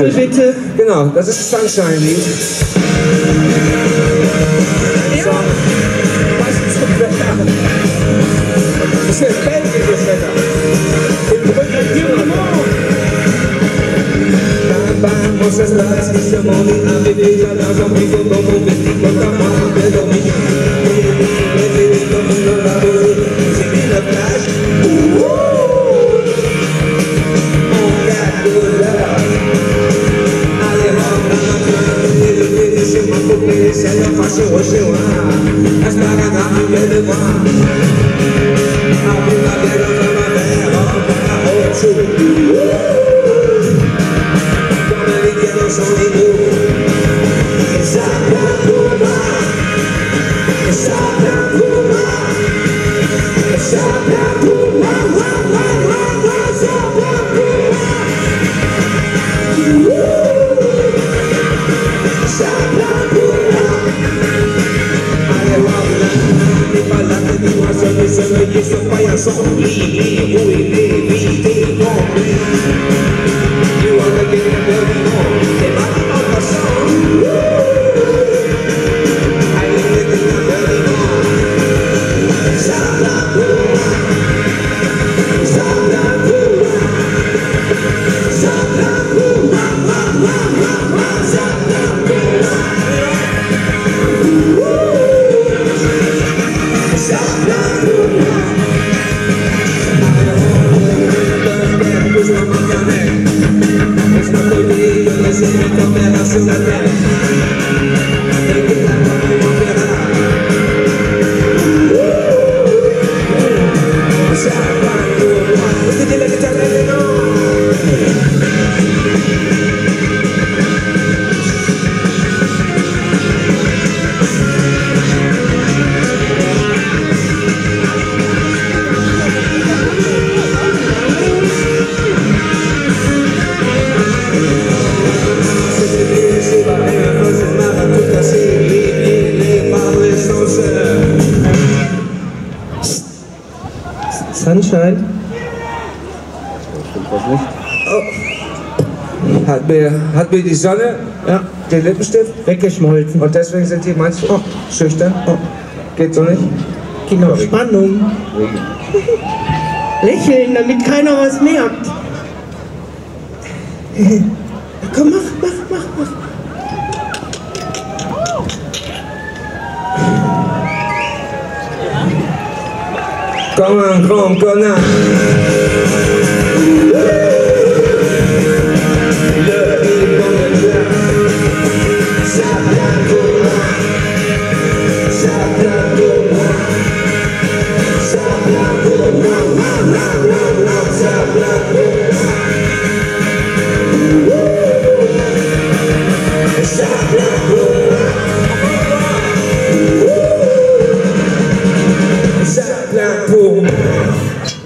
Französisch. bitte. Genau, das ist Sunshine-Lied. So. Was zum Wetter? Das ist belgisches Wetter. In Brücken. Vamos a estar así, se movi a vivir a las amigos como vestido también de domingo. siła żyła, aż naga na mnie wybyła. A mi na wielu zabawę, na oczu. Pomyli Hat mir, hat mir die Sonne Ja, den Lippenstift weggeschmolzen. und deswegen sind die, meinst du, oh, schüchtern? Oh, geht so nicht? Noch Spannung. Lächeln, damit keiner was merkt. Komm, mach, mach, mach, mach. Komm an, komm, komm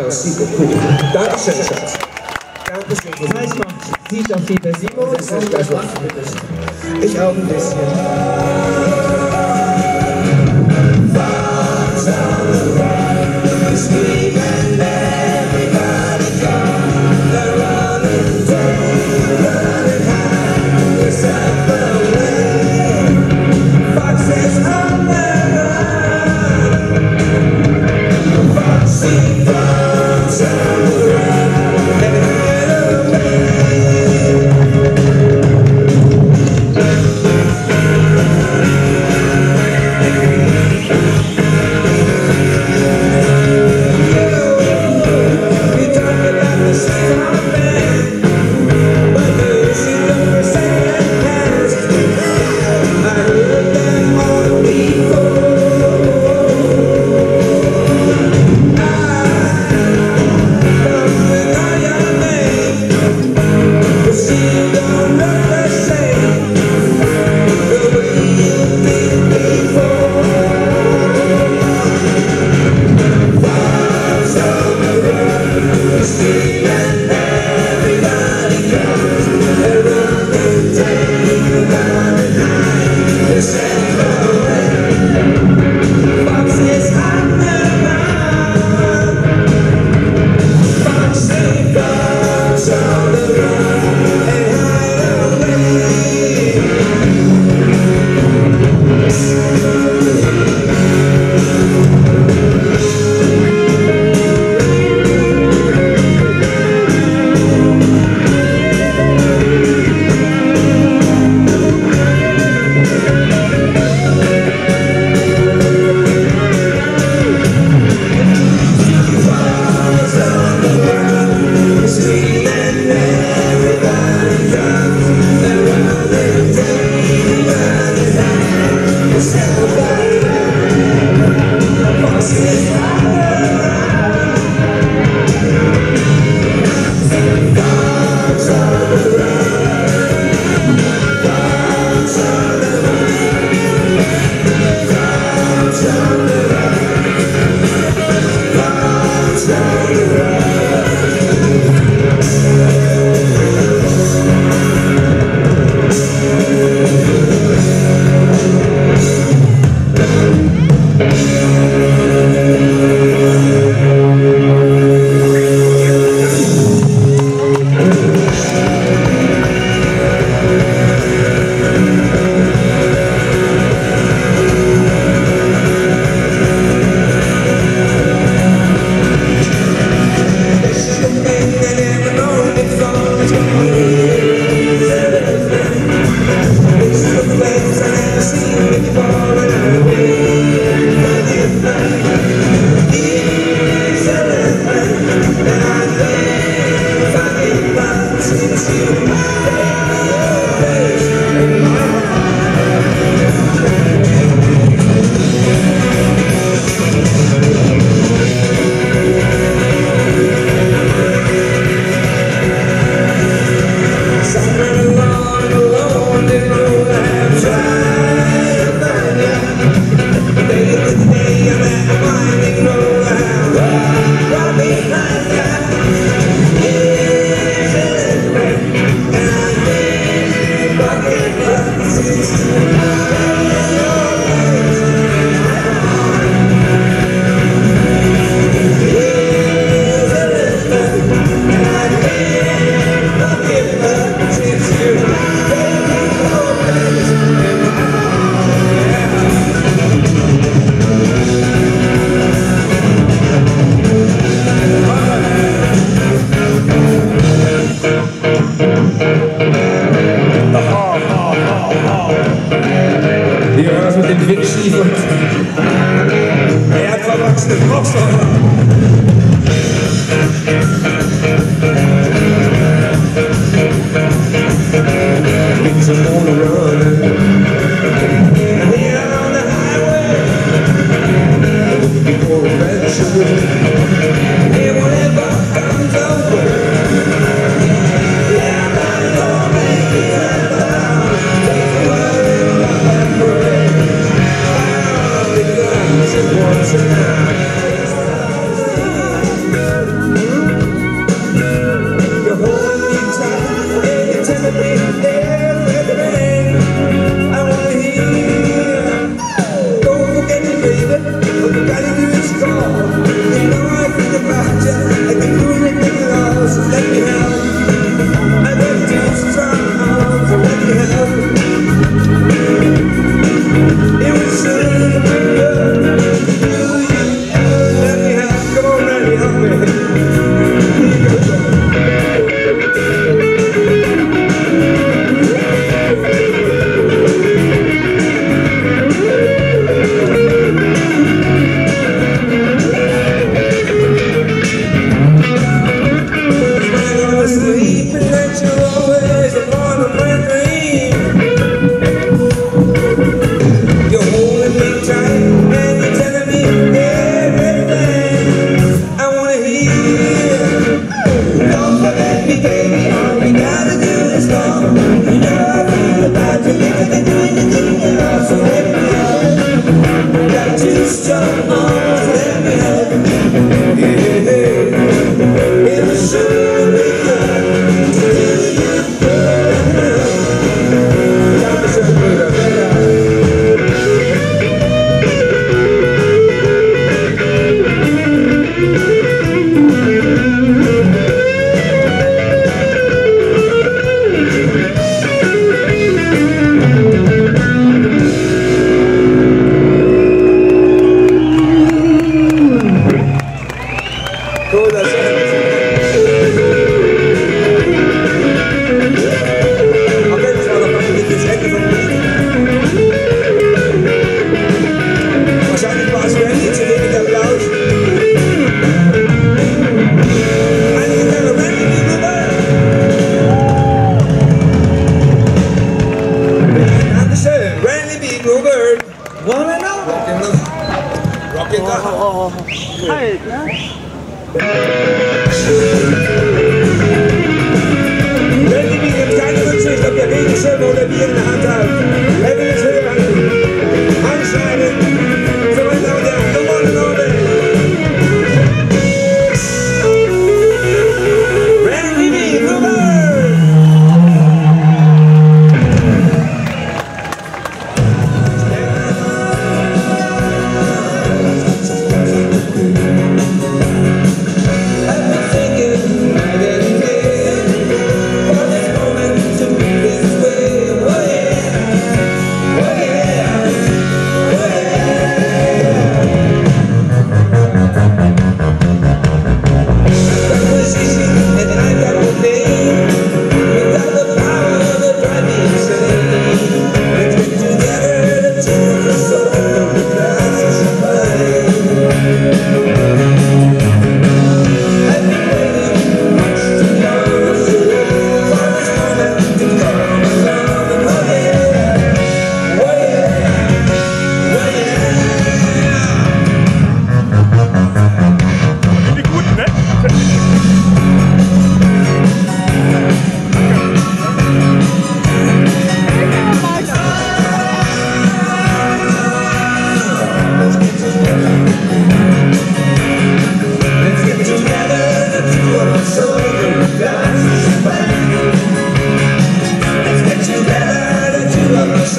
an. Merci beaucoup. Dankeschön, Schatz. Dankeschön. Weiß macht, sieht auf die Versicherung. Das ist das was. Ich auch ein bisschen. Música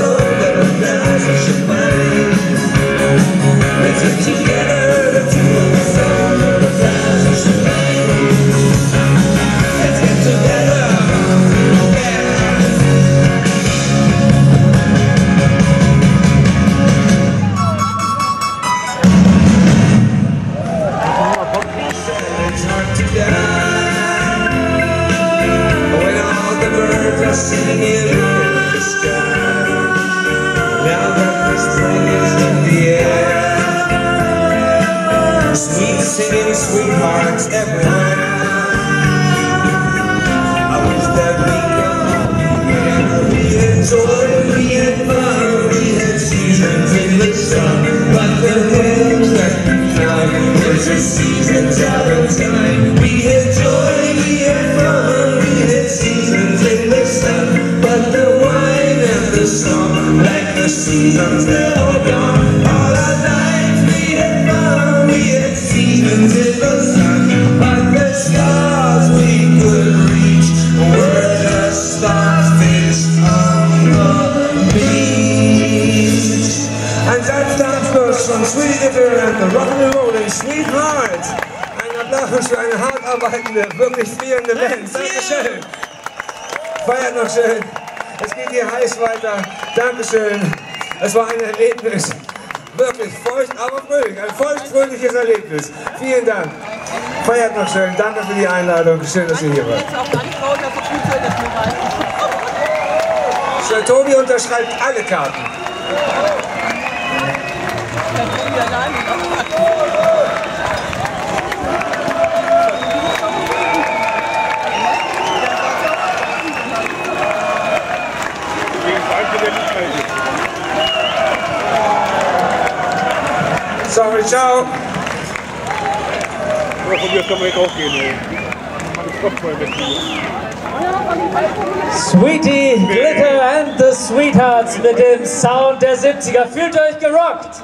over, but I should sweethearts everywhere. I wish that we could We had joy, we had fun, we had seasons in the sun. But the homes that we found was the seasons out of time. We had joy, we had fun, we had seasons in the sun. But the wine and the song, like the seasons, they're Applaus für eine hart arbeitende, wirklich frierende Band. Dankeschön. Feiert noch schön. Es geht hier heiß weiter. Dankeschön. Es war ein Erlebnis. Wirklich feucht, aber fröhlich. Ein feucht-fröhliches Erlebnis. Vielen Dank. Feiert noch schön. Danke für die Einladung. Schön, dass ihr hier wart. Sir Tobi unterschreibt alle Karten. Sorry, ciao. Aber von mir kann man jetzt auch gehen, ey. Meine Kopf mal wegkriegen. Sweetie, Glitter and the Sweethearts mit dem Sound der 70er. Fühlt euch gerockt!